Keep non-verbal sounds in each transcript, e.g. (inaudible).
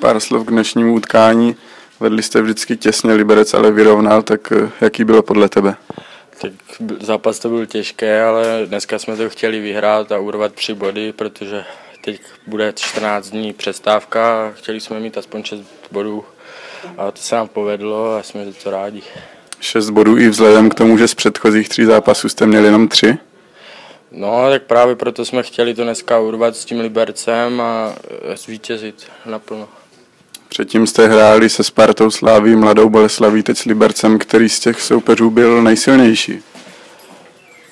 Pár slov k dnešnímu utkání. Vedli jste vždycky těsně, Liberec ale vyrovnal, tak eh, jaký bylo podle tebe? Tak zápas to byl těžký, ale dneska jsme to chtěli vyhrát a urvat tři body, protože teď bude 14 dní přestávka a chtěli jsme mít aspoň 6 bodů a to se nám povedlo a jsme za to rádi. 6 bodů i vzhledem k tomu, že z předchozích tří zápasů jste měli jenom tři? No, tak právě proto jsme chtěli to dneska urvat s tím Libercem a zvítězit naplno. Předtím jste hráli se Spartou Sláví, Mladou Boleslaví, teď s Libercem, který z těch soupeřů byl nejsilnější.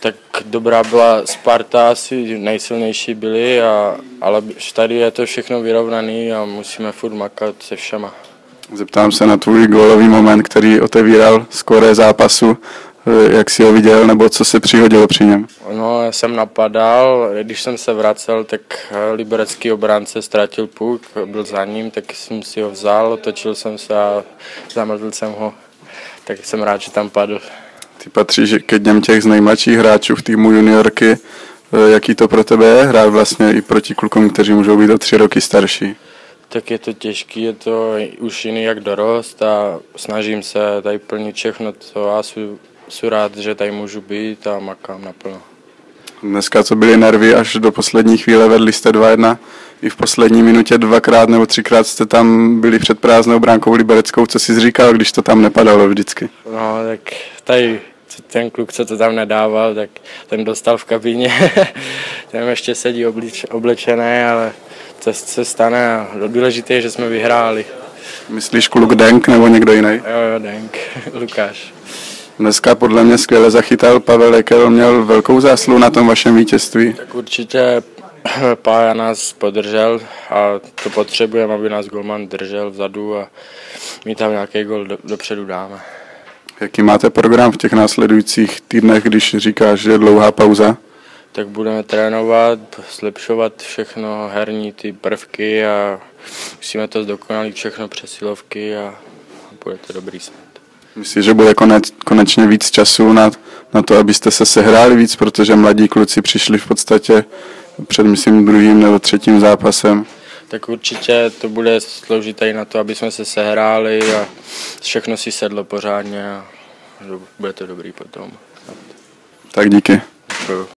Tak dobrá byla Sparta, asi nejsilnější byli, a, ale tady je to všechno vyrovnaný a musíme furt makat se všema. Zeptám se na tvůj gólový moment, který otevíral skore zápasu. Eh, jak si ho viděl, nebo co se přihodilo při něm? No, já jsem napadal, když jsem se vracel, tak eh, liberecký obránce ztratil puk, byl za ním, tak jsem si ho vzal, otočil jsem se a zamrzl jsem ho. Tak jsem rád, že tam padl. Ty patříš k jedním těch z nejmladších hráčů v týmu juniorky. Eh, jaký to pro tebe je hrát vlastně i proti klukům, kteří můžou být o tři roky starší? Tak je to těžký, je to už jiný jak dorost a snažím se tady plnit všechno, co já jsem rád, že tady můžu být a makám naplno. Dneska co byly nervy, až do poslední chvíle vedli jste 2-1. I v poslední minutě dvakrát nebo třikrát jste tam byli před prázdnou bránkou Libereckou. Co jsi říkal, když to tam nepadalo vždycky? No, tak tady ten kluk, co to tam nedával, tak ten dostal v kabině. (laughs) ten ještě sedí oblič, oblečený, ale to se stane. Důležité je, že jsme vyhráli. Myslíš kluk Denk nebo někdo jiný? Jo, jo, Denk, (laughs) Lukáš. Dneska podle mě skvěle zachytal Pavel Ekel, měl velkou zásluhu na tom vašem vítězství. Tak určitě (clears throat) Pája nás podržel a to potřebujeme, aby nás golman držel vzadu a my tam nějaký gol do, dopředu dáme. Jaký máte program v těch následujících týdnech, když říkáš, že je dlouhá pauza? Tak budeme trénovat, zlepšovat všechno, herní ty prvky a musíme to zdokonalit všechno přesilovky a bude to dobrý snad. Myslíš, že bude konec, konečně víc času na, na to, abyste se sehráli víc, protože mladí kluci přišli v podstatě před, myslím, druhým nebo třetím zápasem? Tak určitě to bude složité na to, aby jsme se sehráli a všechno si sedlo pořádně a bude to dobrý potom. Tak díky. Děkuju.